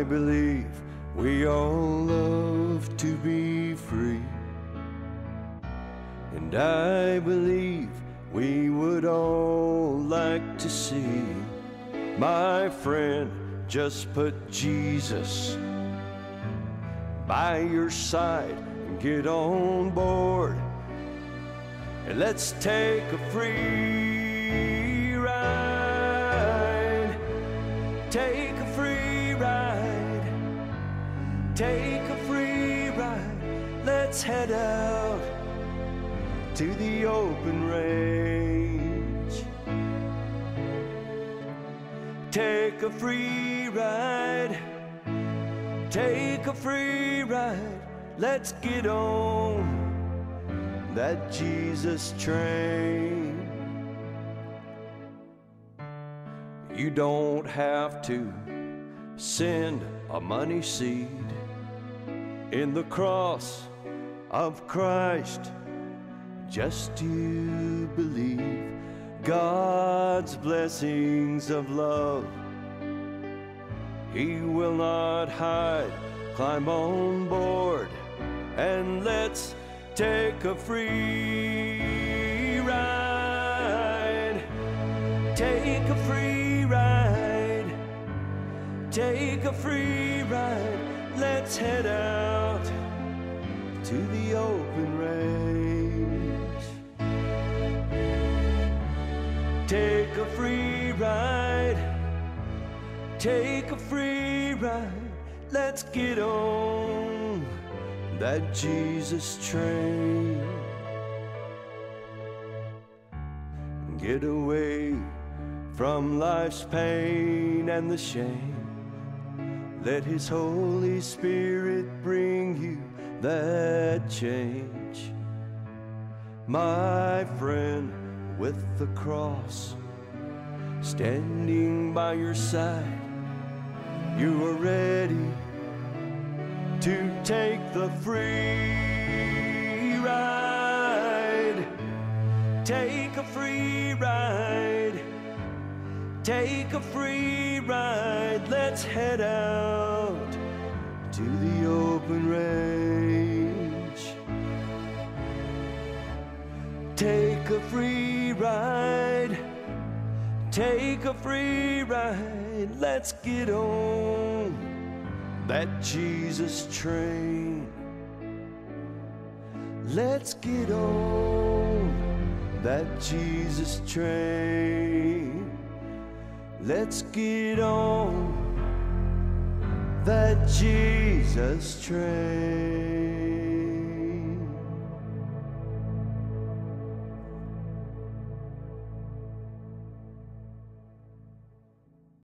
I believe we all love to be free. And I believe we would all like to see my friend just put Jesus by your side and get on board. And let's take a free Take a free ride. Take a free ride. Let's head out to the open range. Take a free ride. Take a free ride. Let's get on that Jesus train. You don't have to send a money seed in the cross of Christ just to believe God's blessings of love. He will not hide. Climb on board and let's take a free Take a free ride. Take a free ride. Let's head out to the open range. Take a free ride. Take a free ride. Let's get on that Jesus train. Get away from life's pain and the shame. Let His Holy Spirit bring you that change. My friend with the cross standing by your side, you are ready to take the free ride. Take a free ride. Take a free ride. Let's head out to the open range. Take a free ride. Take a free ride. Let's get on that Jesus train. Let's get on that Jesus train. Let's get on that Jesus train.